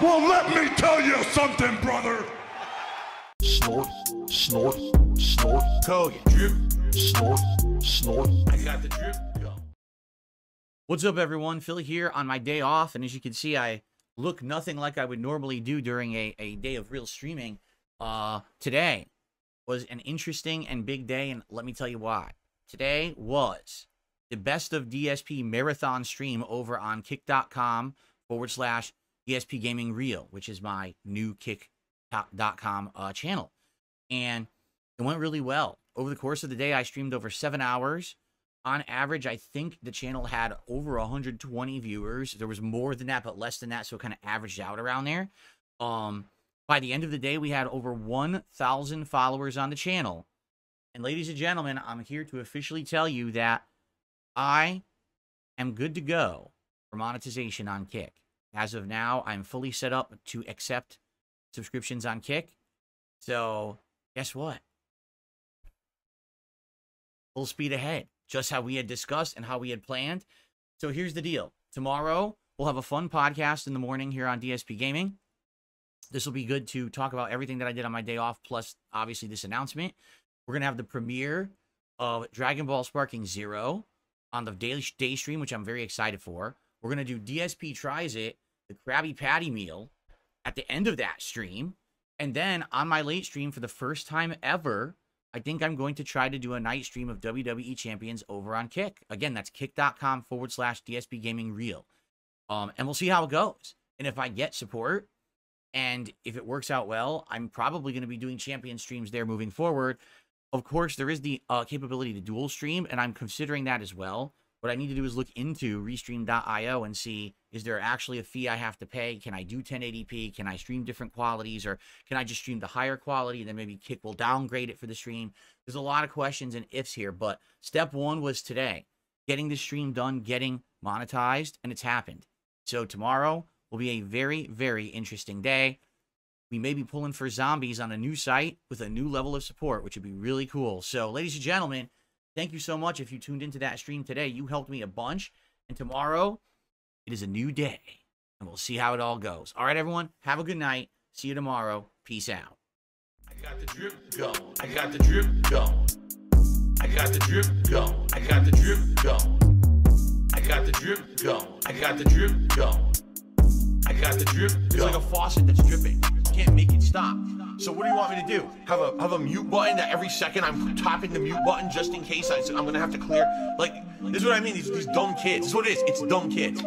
Well, let me tell you something, brother. Snort, snort, snort. Hogan. Drip. Snort, snort. I got the drip. Go. What's up, everyone? Philly here on my day off, and as you can see, I look nothing like I would normally do during a, a day of real streaming. Uh, today was an interesting and big day, and let me tell you why. Today was the best of DSP marathon stream over on kick.com forward slash DSP Gaming Real, which is my new kick.com uh, channel. And it went really well. Over the course of the day, I streamed over seven hours. On average, I think the channel had over 120 viewers. There was more than that, but less than that, so it kind of averaged out around there. Um, by the end of the day, we had over 1,000 followers on the channel. And ladies and gentlemen, I'm here to officially tell you that I am good to go for monetization on Kick. As of now, I'm fully set up to accept subscriptions on Kick. So, guess what? Full speed ahead, just how we had discussed and how we had planned. So, here's the deal tomorrow, we'll have a fun podcast in the morning here on DSP Gaming. This will be good to talk about everything that I did on my day off, plus obviously this announcement. We're going to have the premiere of Dragon Ball Sparking Zero on the daily day stream, which I'm very excited for. We're going to do DSP Tries It, the Krabby Patty meal, at the end of that stream. And then on my late stream, for the first time ever, I think I'm going to try to do a night stream of WWE Champions over on Kick. Again, that's kick.com forward slash DSP Gaming Real. Um, and we'll see how it goes. And if I get support, and if it works out well, I'm probably going to be doing champion streams there moving forward. Of course, there is the uh, capability to dual stream, and I'm considering that as well. What I need to do is look into restream.io and see is there actually a fee I have to pay? Can I do 1080p? Can I stream different qualities? Or can I just stream the higher quality and then maybe Kick will downgrade it for the stream? There's a lot of questions and ifs here, but step one was today getting the stream done, getting monetized, and it's happened. So tomorrow will be a very, very interesting day. We may be pulling for zombies on a new site with a new level of support, which would be really cool. So, ladies and gentlemen, thank you so much if you tuned into that stream today. You helped me a bunch. And tomorrow, it is a new day, and we'll see how it all goes. All right, everyone, have a good night. See you tomorrow. Peace out. I got the drip go. I got the drip go. I got the drip go. I got the drip go. I got the drip go. I got the drip go. I got the drip It's like a faucet that's dripping. You can't make it stop. So what do you want me to do? Have a have a mute button that every second I'm tapping the mute button just in case I, I'm gonna have to clear. Like this is what I mean. These these dumb kids. This is what it is. It's dumb kids.